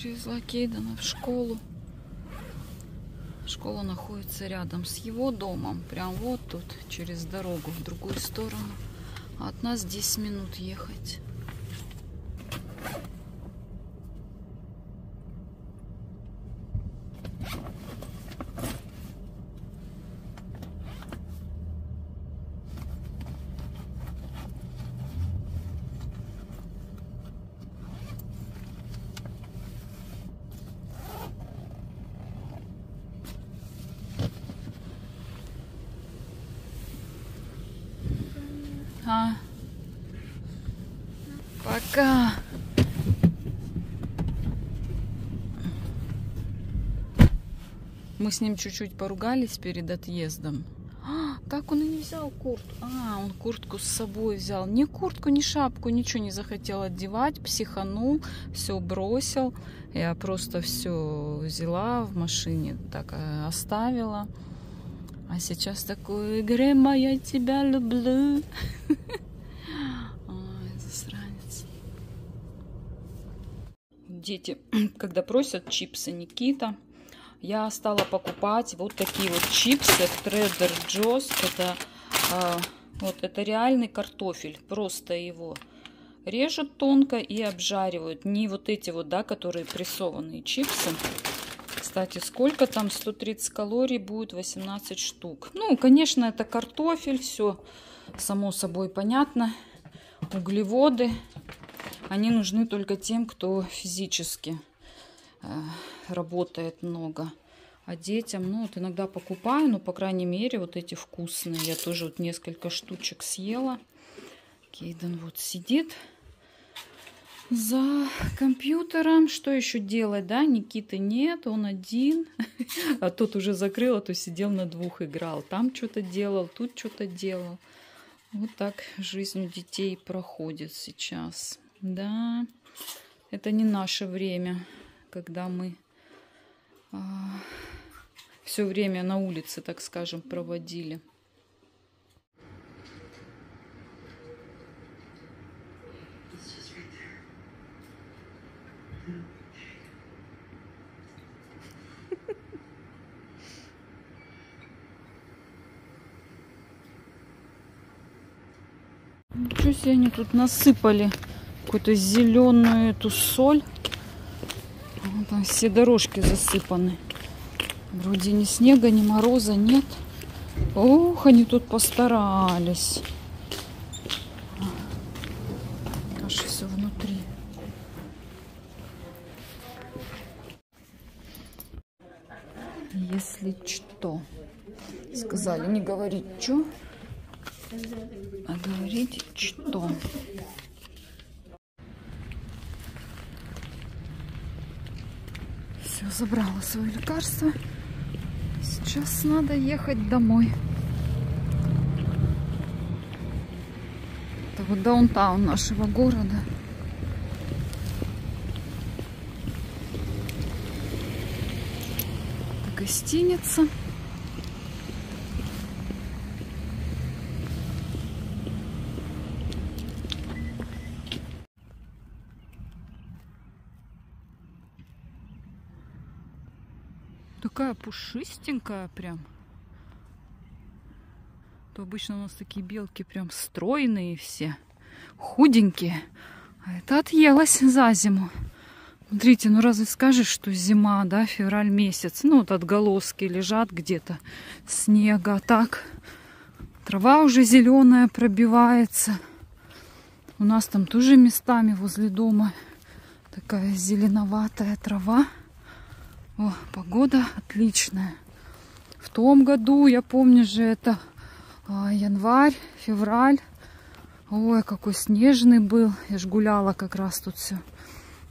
Привезла Кейдена в школу. Школа находится рядом с его домом. Прям вот тут, через дорогу, в другую сторону. От нас 10 минут ехать. А. Пока. Мы с ним чуть-чуть поругались перед отъездом. А, так он и не взял куртку. А, он куртку с собой взял. Ни куртку, ни шапку, ничего не захотел одевать. Психанул, все бросил. Я просто все взяла в машине, так э, оставила. А сейчас такой, Грема, я тебя люблю. Ой, засранец. Дети, когда просят чипсы Никита, я стала покупать вот такие вот чипсы Trader Joe's. Это, а, вот, это реальный картофель, просто его режут тонко и обжаривают. Не вот эти вот, да, которые прессованные чипсы. Кстати, сколько там? 130 калорий будет 18 штук. Ну, конечно, это картофель, все само собой понятно. Углеводы, они нужны только тем, кто физически э, работает много. А детям, ну, вот иногда покупаю, но, по крайней мере, вот эти вкусные. Я тоже вот несколько штучек съела. Кейден вот сидит за компьютером. Что еще делать, да? Никиты нет, он один. А тот уже закрыл, а то сидел на двух играл. Там что-то делал, тут что-то делал. Вот так жизнь у детей проходит сейчас. Да, это не наше время, когда мы все время на улице, так скажем, проводили. Ничего себе они тут насыпали какую-то зеленую эту соль. Там все дорожки засыпаны. Вроде ни снега, ни мороза нет. Ох, они тут постарались. Аж все внутри. Если что. Сказали не говорить что, а говорить что. Все, забрала свое лекарство. Сейчас надо ехать домой. Это вот даунтаун нашего города. Это гостиница. Такая пушистенькая прям. То обычно у нас такие белки прям стройные все, худенькие. А это отъелась за зиму. Смотрите, ну разве скажешь, что зима, да, февраль месяц. Ну вот отголоски лежат где-то снега. А так трава уже зеленая пробивается. У нас там тоже местами возле дома такая зеленоватая трава. О, погода отличная. В том году, я помню же, это а, январь, февраль. Ой, какой снежный был. Я ж гуляла как раз тут все.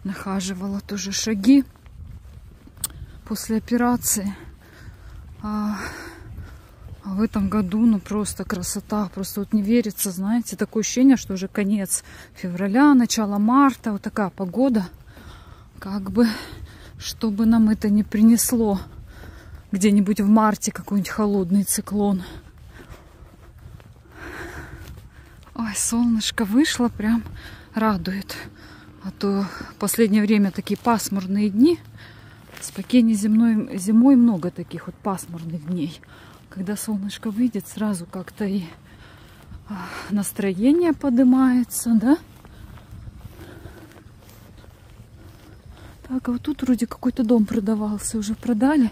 Нахаживала тоже шаги после операции. А, а в этом году, ну просто красота. Просто вот не верится, знаете, такое ощущение, что уже конец февраля, начало марта. Вот такая погода. Как бы чтобы нам это не принесло где-нибудь в марте какой-нибудь холодный циклон. Ой, солнышко вышло, прям радует. А то в последнее время такие пасмурные дни. В Спокойне земной, зимой много таких вот пасмурных дней. Когда солнышко выйдет, сразу как-то и а, настроение поднимается, да? Так, а вот тут вроде какой-то дом продавался. Уже продали?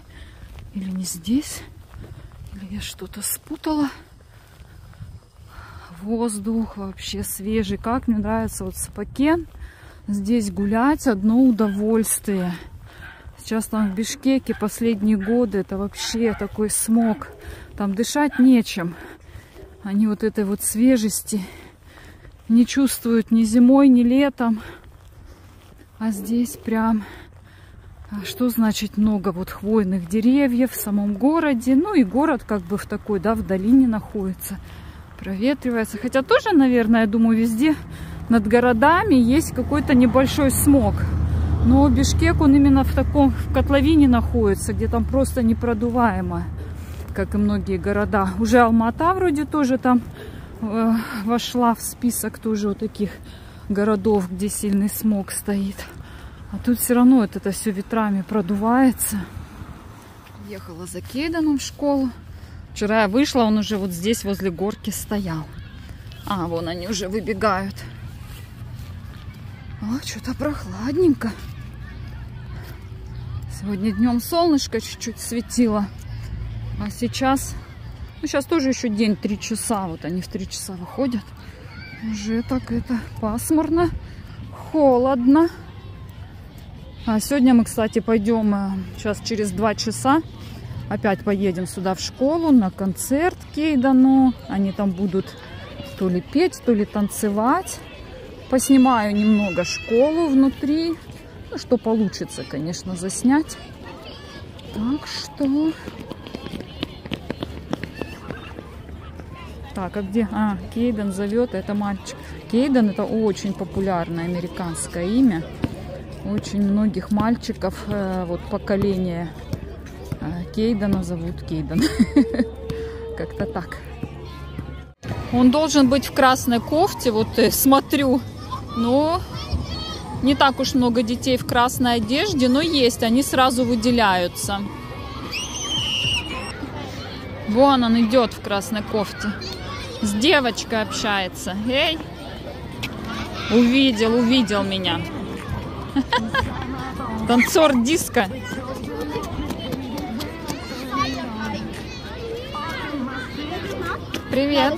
Или не здесь? Или я что-то спутала? Воздух вообще свежий. Как мне нравится вот Спокен. Здесь гулять одно удовольствие. Сейчас там в Бишкеке последние годы это вообще такой смог. Там дышать нечем. Они вот этой вот свежести не чувствуют ни зимой, ни летом. А здесь прям, а что значит много вот хвойных деревьев в самом городе. Ну и город как бы в такой, да, в долине находится. Проветривается. Хотя тоже, наверное, я думаю, везде над городами есть какой-то небольшой смог. Но Бишкек, он именно в таком, в котловине находится, где там просто непродуваемо, как и многие города. Уже Алмата вроде тоже там э, вошла в список тоже вот таких городов, где сильный смог стоит. А тут все равно вот это все ветрами продувается. Ехала за Кейданом в школу. Вчера я вышла, он уже вот здесь возле горки стоял. А, вон они уже выбегают. О, что-то прохладненько. Сегодня днем солнышко чуть-чуть светило. А сейчас, ну сейчас тоже еще день, три часа. Вот они в три часа выходят. Уже так это пасмурно, холодно. А сегодня мы, кстати, пойдем э, сейчас через два часа. Опять поедем сюда в школу на концерт Кейдану. Они там будут то ли петь, то ли танцевать. Поснимаю немного школу внутри. Ну, что получится, конечно, заснять. Так что Так, а где? А, Кейден зовет, это мальчик. Кейден это очень популярное американское имя. Очень многих мальчиков, э, вот поколение э, Кейдена зовут Кейден. Как-то так. Он должен быть в красной кофте, вот э, смотрю. Но не так уж много детей в красной одежде, но есть, они сразу выделяются. Вон он идет в красной кофте. С девочкой общается. Эй! Увидел, увидел меня. Танцор диска. Привет.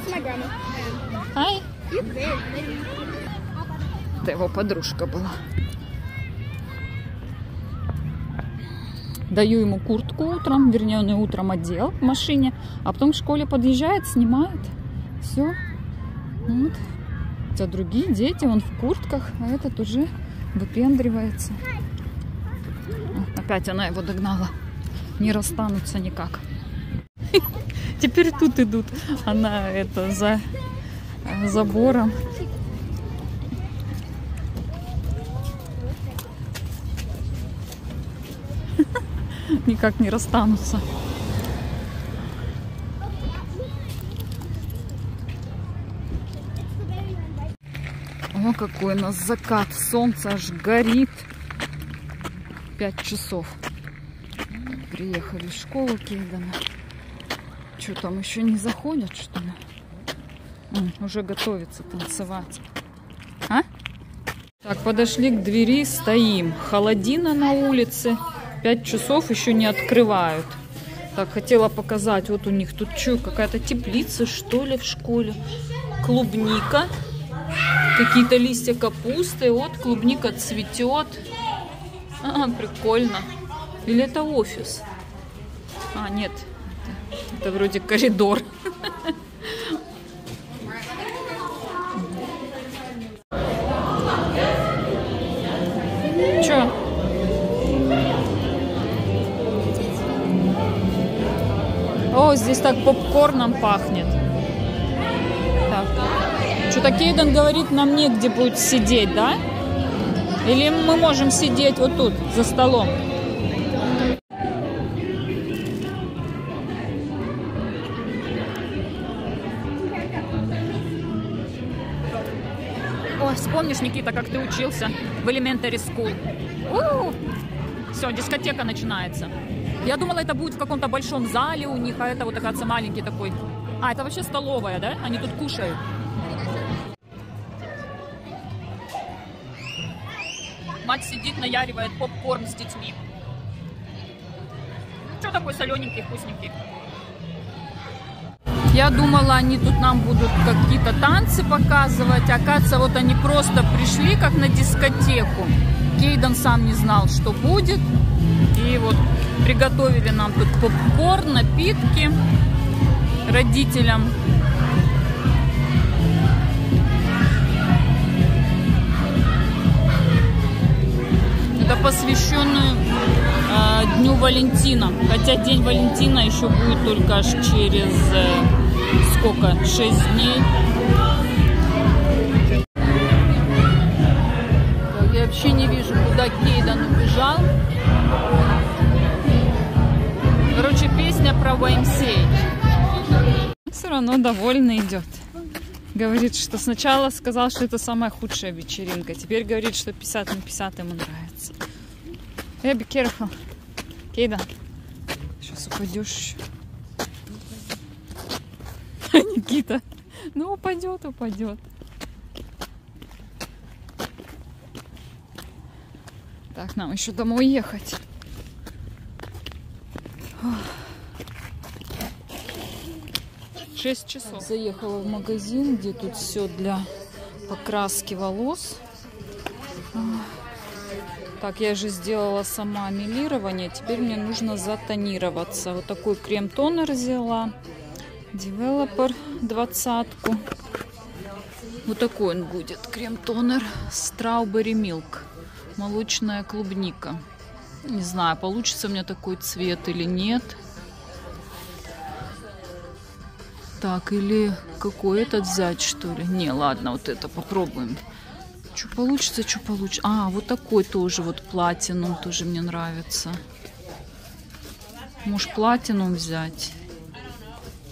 Ай. Это его подружка была. Даю ему куртку утром, вернее, он ее утром одел в машине, а потом в школе подъезжает, снимает. Все. Вот. Хотя другие дети, он в куртках, а этот уже выпендривается. Опять она его догнала. Не расстанутся никак. Теперь тут идут. Она это за забором. Никак не расстанутся. О, какой у нас закат. Солнце аж горит. Пять часов. Приехали в школу Кейдена. Что там, еще не заходят, что ли? М, уже готовится танцевать. А? Так, подошли к двери, стоим. Холодина на улице. Пять часов еще не открывают. Так, хотела показать. Вот у них тут что, какая-то теплица, что ли, в школе. Клубника. Какие-то листья капусты. Вот клубника цветет. А, прикольно. Или это офис? А, нет. Это, это вроде коридор. Че? О, здесь так попкорном пахнет. Так. Что-то Кейден говорит, нам негде будет сидеть, да? Или мы можем сидеть вот тут, за столом? Ось Помнишь, Никита, как ты учился в Elementary School? Все, дискотека начинается. Я думала, это будет в каком-то большом зале у них, а это вот, оказывается, маленький такой. А, это вообще столовая, да? Они тут кушают. Мать сидит, наяривает попкорн с детьми. Что такой солененький, вкусненький? Я думала, они тут нам будут какие-то танцы показывать. Оказывается, вот они просто пришли, как на дискотеку. Кейден сам не знал, что будет. И вот приготовили нам тут попкорн, напитки родителям. Это посвященную э, Дню Валентина. Хотя День Валентина еще будет только аж через э, сколько? 6 дней. Я вообще не вижу, куда Кейдан убежал. Короче, песня про YMCA. Все равно довольно идет. Говорит, что сначала сказал, что это самая худшая вечеринка. Теперь говорит, что 50 на 50 ему нравится. Эй, be careful. Кейда. Сейчас упадешь Никита. Ну, упадет, упадет. Так, нам еще домой ехать. 6 часов. Заехала в магазин, где тут все для покраски волос. Так, я же сделала сама милирование. Теперь мне нужно затонироваться. Вот такой крем-тонер взяла. Developer двадцатку. Вот такой он будет. Крем-тонер Strawberry Milk. Молочная клубника. Не знаю, получится у меня такой цвет или нет. Так, или какой этот взять, что ли? Не, ладно, вот это попробуем. Что получится, что получится. А, вот такой тоже, вот платинум тоже мне нравится. Может, платинум взять?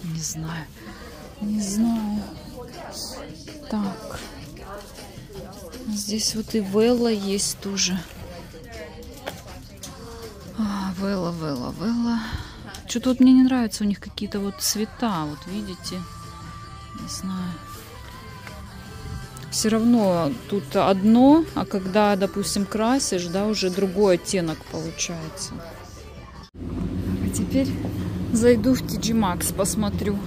Не знаю. Не знаю. Так. Здесь вот и Велла есть тоже. А, Велла, Велла, Велла. Что-то вот мне не нравится у них какие-то вот цвета, вот видите? Не знаю. Все равно тут одно, а когда, допустим, красишь, да, уже другой оттенок получается. А теперь зайду в TG Maxx, посмотрю.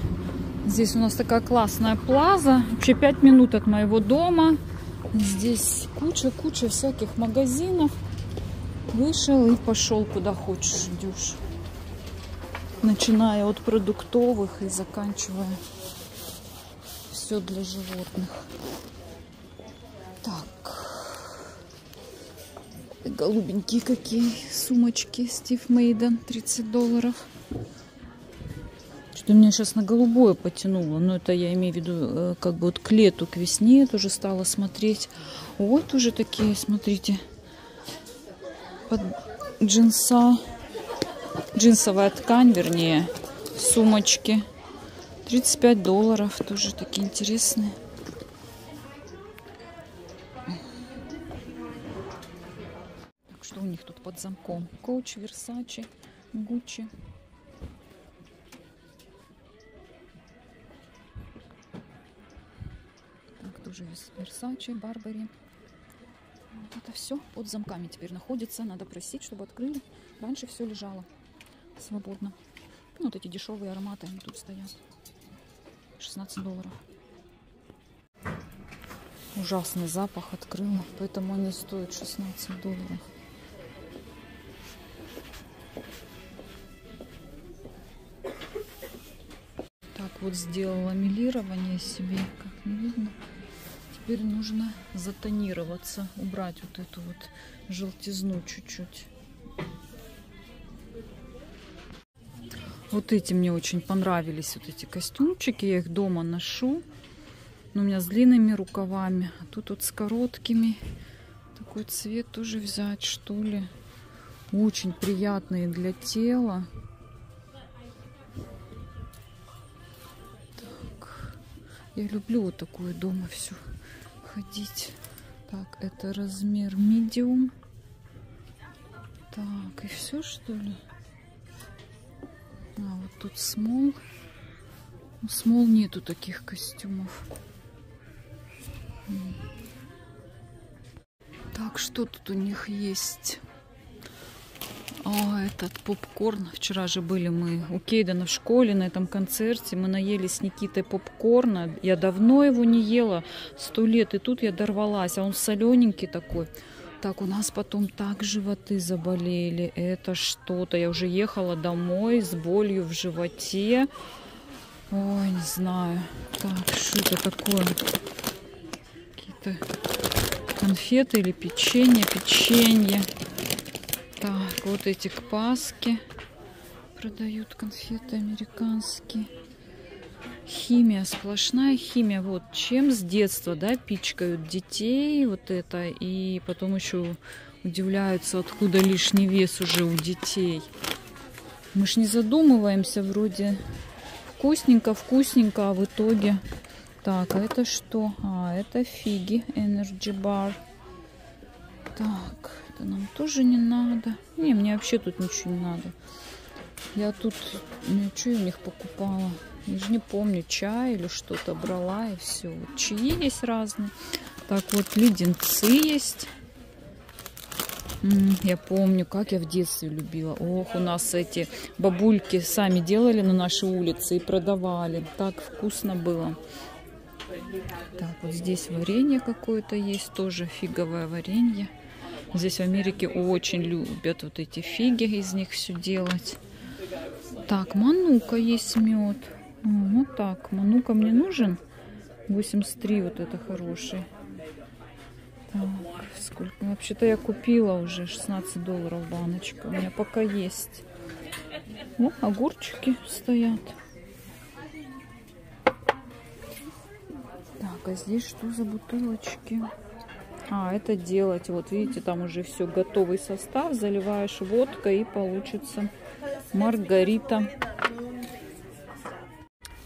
Здесь у нас такая классная плаза. Вообще 5 минут от моего дома. Здесь куча-куча всяких магазинов. Вышел и пошел куда хочешь, идешь начиная от продуктовых и заканчивая все для животных. Голубенькие какие сумочки Стив Мейден, 30 долларов. Что-то меня сейчас на голубое потянуло. Но это я имею в виду э, как бы вот к лету, к весне тоже стала смотреть. Вот уже такие, смотрите, под джинса джинсовая ткань, вернее, сумочки. 35 долларов, тоже такие интересные. Так, что у них тут под замком? Коуч, Версачи, Гуччи. Так, тоже Версачи, Барбари. Вот это все под замками теперь находится. Надо просить, чтобы открыли. Раньше все лежало свободно. Ну, вот эти дешевые ароматы, они тут стоят. 16 долларов. Ужасный запах открыла, поэтому они стоят 16 долларов. Вот сделала милирование себе, как не видно. Теперь нужно затонироваться, убрать вот эту вот желтизну чуть-чуть. Вот эти мне очень понравились, вот эти костюмчики. Я их дома ношу. Но у меня с длинными рукавами. А тут вот с короткими. Такой цвет тоже взять, что ли. Очень приятные для тела. Я люблю вот такое дома все ходить. Так, это размер medium. Так, и все что ли? А, вот тут small. У small нету таких костюмов. Так, что тут у них есть? О, этот попкорн. Вчера же были мы у Кейдена в школе на этом концерте. Мы наели с Никитой попкорна. Я давно его не ела, сто лет. И тут я дорвалась. А он солененький такой. Так, у нас потом так животы заболели. Это что-то. Я уже ехала домой с болью в животе. Ой, не знаю. Так, что это такое? Какие-то конфеты или печенье? Печенье. Вот эти к Пасхе продают конфеты американские. Химия, сплошная химия. Вот чем с детства, да, пичкают детей вот это. И потом еще удивляются, откуда лишний вес уже у детей. Мы ж не задумываемся, вроде вкусненько, вкусненько, а в итоге... Так, а это что? А, это фиги Energy Bar. Так, это нам тоже не надо. Не, мне вообще тут ничего не надо. Я тут, ну, что я у них покупала? Я же не помню, чай или что-то брала и все. Вот чаи есть разные. Так вот, леденцы есть. Я помню, как я в детстве любила. Ох, у нас эти бабульки сами делали на нашей улице и продавали. Так вкусно было. Так, вот здесь варенье какое-то есть, тоже фиговое варенье. Здесь в Америке очень любят вот эти фиги, из них все делать. Так, манука есть мед. Вот так, манука мне нужен. 83 вот это хороший. Так, сколько? Вообще-то я купила уже 16 долларов баночка. У меня пока есть. О, огурчики стоят. Так, а здесь что за бутылочки? А, это делать. Вот видите, там уже все готовый состав. Заливаешь водкой и получится маргарита.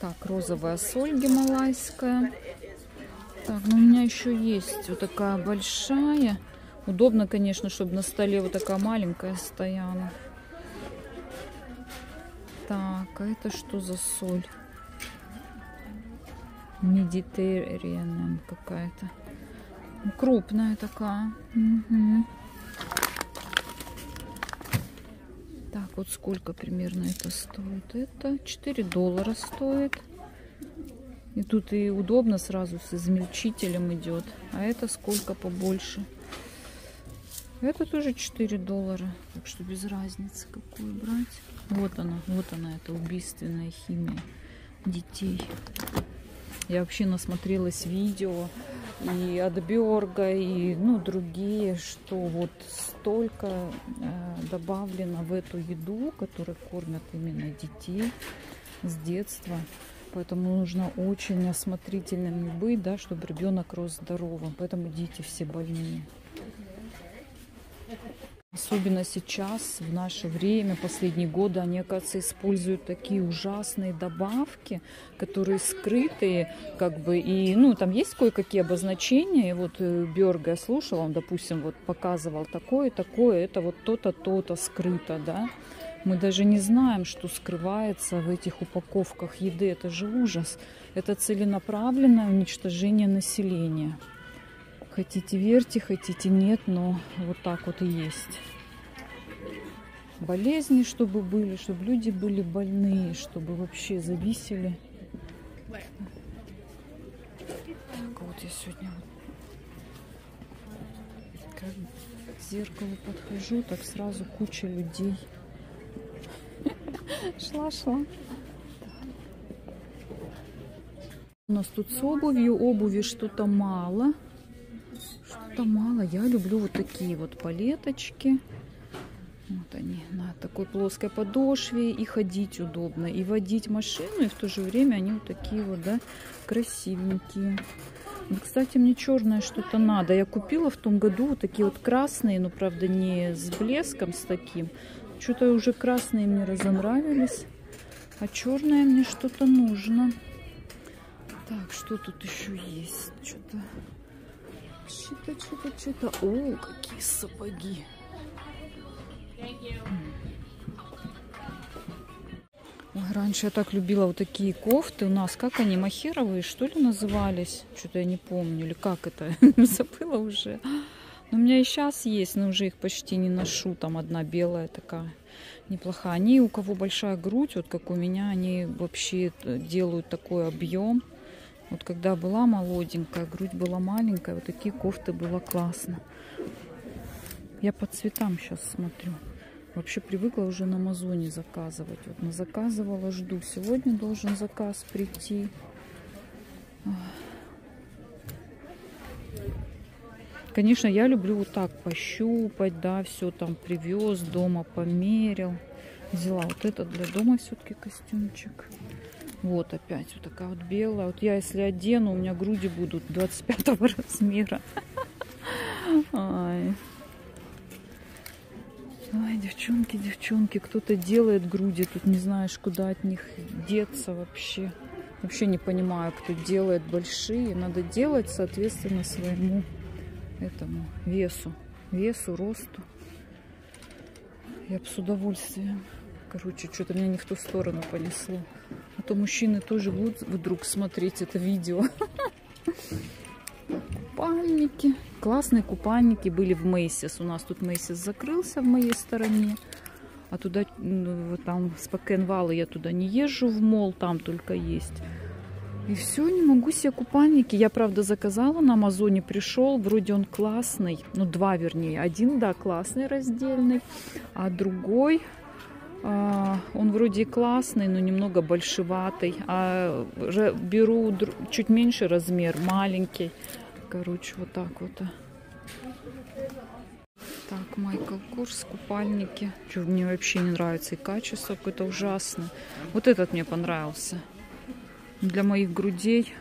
Так, розовая соль гималайская. Так, ну у меня еще есть вот такая большая. Удобно, конечно, чтобы на столе вот такая маленькая стояла. Так, а это что за соль? Медитериан какая-то. Крупная такая. Угу. Так, вот сколько примерно это стоит? Это 4 доллара стоит. И тут и удобно сразу с измельчителем идет. А это сколько побольше? Это тоже 4 доллара. Так что без разницы, какую брать. Вот она, вот она, это убийственная химия детей. Я вообще насмотрелась видео и от Бёрга, и ну, другие, что вот столько э, добавлено в эту еду, которой кормят именно детей с детства. Поэтому нужно очень осмотрительными быть, да, чтобы ребенок рос здоровым. Поэтому дети все больные. Особенно сейчас, в наше время, последние годы, они, оказывается, используют такие ужасные добавки, которые скрытые, как бы, и, ну, там есть кое-какие обозначения, и вот э, Бёрга я слушала, он, допустим, вот показывал такое, такое, это вот то-то, то-то скрыто, да. Мы даже не знаем, что скрывается в этих упаковках еды, это же ужас. Это целенаправленное уничтожение населения. Хотите верьте, хотите нет, но вот так вот и есть. Болезни, чтобы были, чтобы люди были больные, чтобы вообще зависели. Так, вот я сегодня как к зеркалу подхожу, так сразу куча людей. Шла-шла. У нас тут с обувью. Обуви что-то мало что-то мало. Я люблю вот такие вот палеточки. Вот они на такой плоской подошве. И ходить удобно. И водить машину. И в то же время они вот такие вот, да, красивенькие. Кстати, мне черное что-то надо. Я купила в том году вот такие вот красные. Но, правда, не с блеском, с таким. Что-то уже красные мне разонравились. А черное мне что-то нужно. Так, что тут еще есть? Что-то Что-то, что-то, что-то. О, какие сапоги. Ой, раньше я так любила вот такие кофты у нас. Как они, махеровые, что ли, назывались? Что-то я не помню. Или как это? Забыла уже. Но у меня и сейчас есть, но уже их почти не ношу. Там одна белая такая неплохая. Они, у кого большая грудь, вот как у меня, они вообще делают такой объем. Вот когда была молоденькая, грудь была маленькая, вот такие кофты было классно. Я по цветам сейчас смотрю. Вообще привыкла уже на Амазоне заказывать. Вот на заказывала, жду. Сегодня должен заказ прийти. Конечно, я люблю вот так пощупать, да, все там привез, дома померил. Взяла вот этот для дома все-таки костюмчик. Вот опять вот такая вот белая. Вот я если одену, у меня груди будут 25 размера. Ай. Ой, девчонки, девчонки, кто-то делает груди, тут не знаешь, куда от них деться вообще. Вообще не понимаю, кто делает большие. Надо делать, соответственно, своему этому весу, весу, росту. Я бы с удовольствием. Короче, что-то меня не в ту сторону понесло. То мужчины тоже будут вдруг смотреть это видео. Купальники. Классные купальники были в Мейсис. У нас тут Мейсис закрылся в моей стороне. А туда, ну, там, с Пакенвала я туда не езжу в мол, там только есть. И все, не могу себе купальники. Я, правда, заказала на Амазоне, пришел, вроде он классный. Ну, два, вернее. Один, да, классный, раздельный. А другой, он вроде и классный, но немного большеватый. А беру чуть меньше размер, маленький. Короче, вот так вот. Так, Майкл Курс, купальники. Что, мне вообще не нравится и качество какое-то ужасное. Вот этот мне понравился для моих грудей.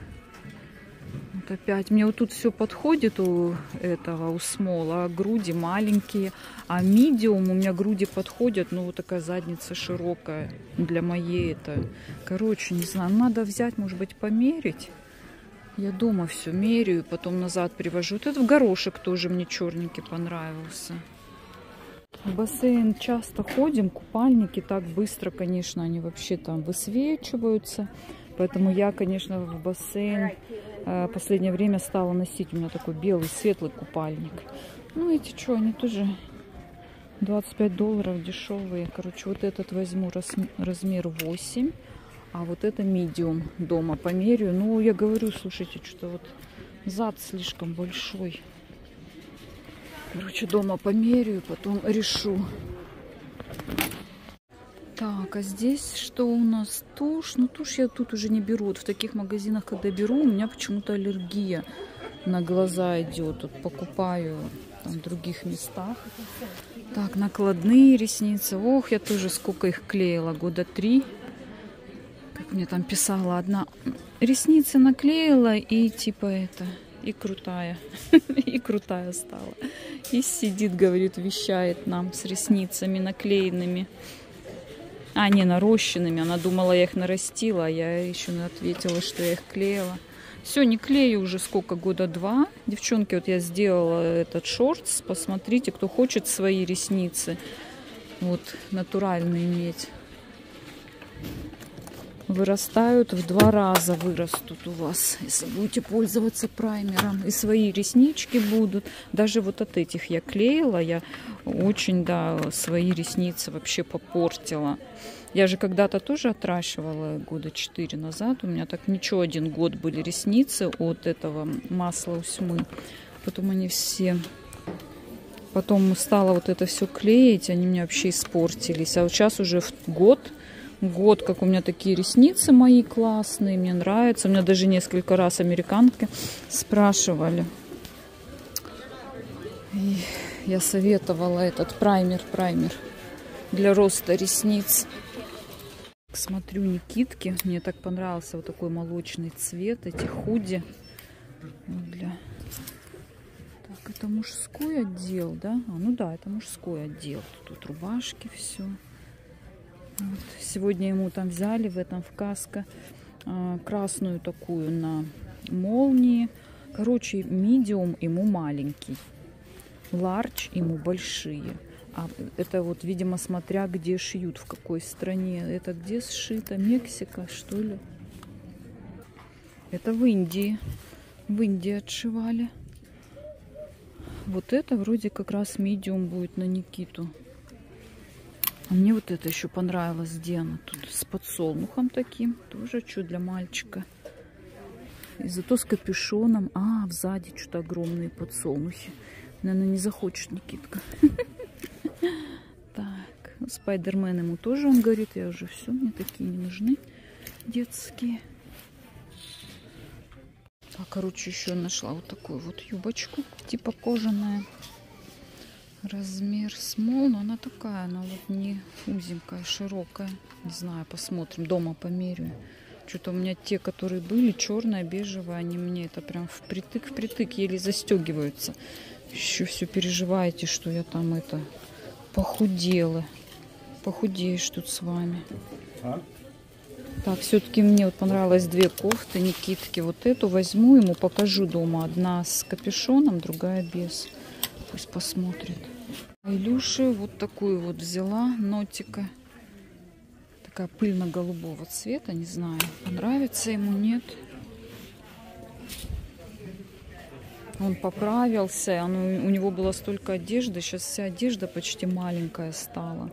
Вот опять. Мне вот тут все подходит у этого, у смола. Груди маленькие. А медиум у меня груди подходят. Ну, вот такая задница широкая для моей. это. Короче, не знаю. Надо взять, может быть, померить. Я дома все меряю, потом назад привожу. Вот этот горошек тоже мне черненький понравился. В бассейн часто ходим, купальники так быстро, конечно, они вообще там высвечиваются. Поэтому я, конечно, в бассейн э, последнее время стала носить. У меня такой белый, светлый купальник. Ну, эти что, они тоже 25 долларов дешевые. Короче, вот этот возьму размер 8. А вот это медиум дома померю. Ну, я говорю, слушайте, что вот зад слишком большой. Короче, дома померю, потом решу. Так, а здесь что у нас? Тушь. Ну, тушь я тут уже не беру. Вот в таких магазинах, когда беру, у меня почему-то аллергия на глаза идет. Тут покупаю там, в других местах. Так, накладные ресницы. Ох, я тоже сколько их клеила. Года три. Как мне там писала одна. Ресницы наклеила и типа это... И крутая. и крутая стала. И сидит, говорит, вещает нам с ресницами наклеенными. А, не, нарощенными. Она думала, я их нарастила, а я еще ответила, что я их клеила. Все, не клею уже сколько, года два. Девчонки, вот я сделала этот шортс. Посмотрите, кто хочет свои ресницы. Вот, натуральные иметь. Вырастают в два раза, вырастут у вас, если будете пользоваться праймером. И свои реснички будут. Даже вот от этих я клеила. Я очень, да, свои ресницы вообще попортила. Я же когда-то тоже отращивала года 4 назад. У меня так ничего, один год были ресницы от этого масла усьмы. Потом они все... Потом стала вот это все клеить, они мне вообще испортились. А вот сейчас уже в год, год, как у меня такие ресницы мои классные, мне нравятся. У меня даже несколько раз американки спрашивали. И я советовала этот праймер, праймер для роста ресниц. Смотрю Никитки. Мне так понравился вот такой молочный цвет. Эти худи. для... Так, это мужской отдел, да? А, ну да, это мужской отдел. Тут рубашки, все. Вот. Сегодня ему там взяли в этом в каско а, красную такую на молнии Короче, медиум ему маленький. Ларч ему большие. А это вот, видимо, смотря где шьют, в какой стране. Это где сшито? Мексика, что ли? Это в Индии. В Индии отшивали. Вот это вроде как раз медиум будет на Никиту. А мне вот это еще понравилось, где она тут с подсолнухом таким. Тоже что для мальчика. И зато с капюшоном. А, сзади что-то огромные подсолнухи. Наверное, не захочет Никитка. Так, Спайдермен ему тоже, он говорит, я уже все, мне такие не нужны детские. А, короче, еще нашла вот такую вот юбочку, типа кожаная. Размер смол, но она такая, она вот не узенькая, широкая. Не знаю, посмотрим, дома померяю. Что-то у меня те, которые были, черная, бежевая, они мне это прям впритык-впритык еле застегиваются. Еще все переживаете, что я там это похудела. Похудеешь тут с вами. А? Так, все-таки мне вот понравилось две кофты, Никитки. Вот эту возьму, ему покажу дома. Одна с капюшоном, другая без. Пусть посмотрит. Илюши вот такую вот взяла, нотика. Такая пыльно-голубого цвета, не знаю, понравится ему, нет. Он поправился, он, у него было столько одежды, сейчас вся одежда почти маленькая стала.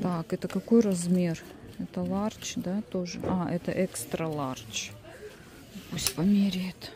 Так, это какой размер? Это ларч, да, тоже? А, это экстра ларч. Пусть померяет.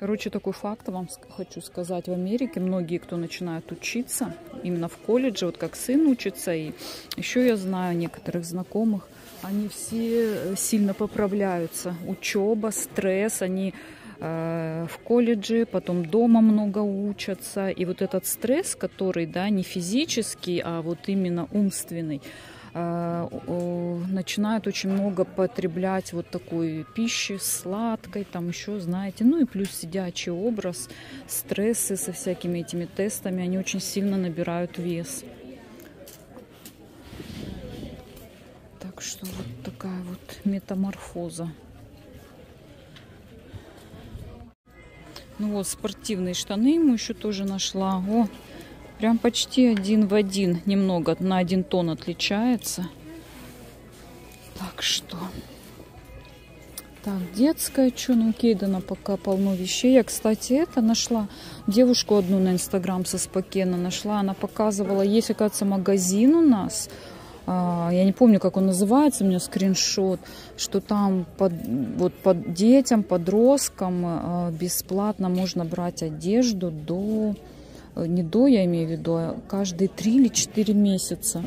Короче, такой факт вам хочу сказать. В Америке многие, кто начинает учиться, именно в колледже, вот как сын учится, и еще я знаю некоторых знакомых, они все э, сильно поправляются. Учеба, стресс, они э, в колледже, потом дома много учатся. И вот этот стресс, который, да, не физический, а вот именно умственный, начинают очень много потреблять вот такой пищи сладкой, там еще, знаете, ну и плюс сидячий образ, стрессы со всякими этими тестами, они очень сильно набирают вес. Так что вот такая вот метаморфоза. Ну вот спортивные штаны ему еще тоже нашла. О, прям почти один в один. Немного на один тон отличается. Так что... Так, детская, что ну, Кейдена пока полно вещей. Я, кстати, это нашла. Девушку одну на Инстаграм со Спокена нашла. Она показывала, есть, оказывается, магазин у нас а, я не помню, как он называется, у меня скриншот, что там под, вот под детям, подросткам а, бесплатно можно брать одежду до, не до, я имею в виду, а каждые три или четыре месяца.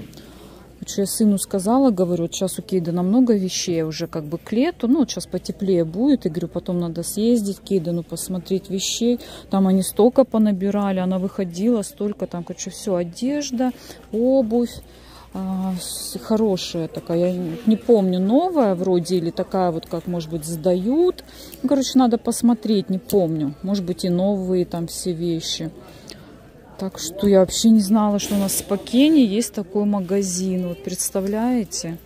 Что я сыну сказала, говорю, вот сейчас у Кейдена много вещей уже как бы к лету, ну вот сейчас потеплее будет, и говорю, потом надо съездить к Кейдену, посмотреть вещей, там они столько понабирали, она выходила, столько там, короче, все, одежда, обувь, а, хорошая такая, я не помню, новая вроде или такая вот, как, может быть, сдают. Ну, короче, надо посмотреть, не помню. Может быть, и новые там все вещи. Так что я вообще не знала, что у нас в Пакене есть такой магазин. Вот представляете?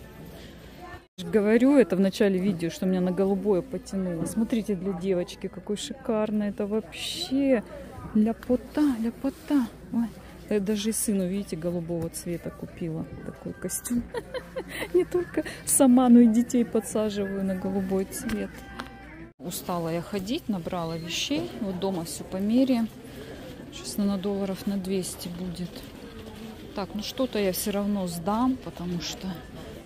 Говорю это в начале видео, что меня на голубое потянуло. Смотрите, для девочки, какой шикарный. Это вообще ляпота, ляпота. Ой. Я даже и сыну, видите, голубого цвета купила такой костюм. Не только сама, но и детей подсаживаю на голубой цвет. Устала я ходить, набрала вещей. Вот дома все по мере. Сейчас на долларов на 200 будет. Так, ну что-то я все равно сдам, потому что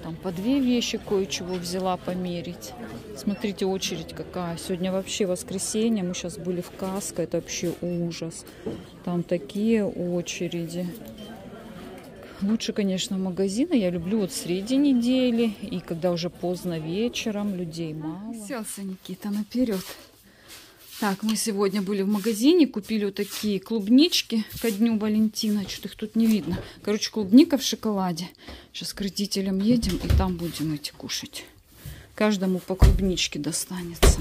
там по две вещи кое-чего взяла померить. Смотрите, очередь какая. Сегодня вообще воскресенье. Мы сейчас были в Каско. Это вообще ужас. Там такие очереди. Лучше, конечно, магазины. Я люблю вот среди недели. И когда уже поздно вечером, людей мало. Селся Никита наперед. Так, мы сегодня были в магазине, купили вот такие клубнички ко дню Валентина. Что-то их тут не видно. Короче, клубника в шоколаде. Сейчас к родителям едем и там будем эти кушать. Каждому по клубничке достанется.